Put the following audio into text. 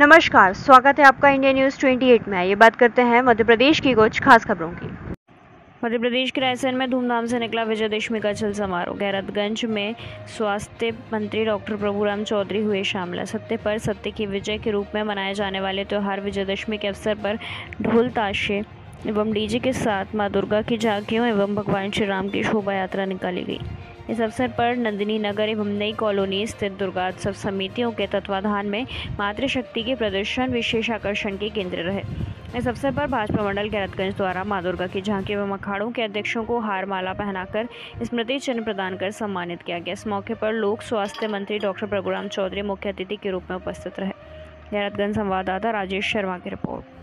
नमस्कार, स्वागत है आपका इंडिया न्यूज़ 28 में। ये बात करते हैं मध्य प्रदेश की कुछ खास खबरों की। मध्य प्रदेश के रायसेन में धूमधाम से निकला विजयदशमी का चल समारोह। गैरतगंज में स्वास्थ्य मंत्री डॉक्टर प्रभुराम चौधरी हुए शामिल। सत्य पर सत्य की विजय के रूप में मनाए जाने वाले त्यौहार तो विजयदशमी के अवसर पर ढोल ताशे एवं डीजे के साथ माँ दुर्गा की झांकियों एवं भगवान श्री राम की शोभा यात्रा निकाली गई। इस अवसर पर नंदिनी नगर एवं नई कॉलोनी स्थित दुर्गात्सव समितियों के तत्वाधान में मातृशक्ति के प्रदर्शन, विशेष आकर्षण के केंद्र रहे। इस अवसर पर भाजपा मंडल गैरतगंज द्वारा माँ दुर्गा की झांकी एवं अखाड़ों के अध्यक्षों को हार माला पहनाकर स्मृति चिन्ह प्रदान कर सम्मानित किया गया। इस मौके पर लोक स्वास्थ्य मंत्री डॉक्टर प्रभुराम चौधरी मुख्य अतिथि के रूप में उपस्थित रहे। गैरतगंज संवाददाता राजेश शर्मा की रिपोर्ट।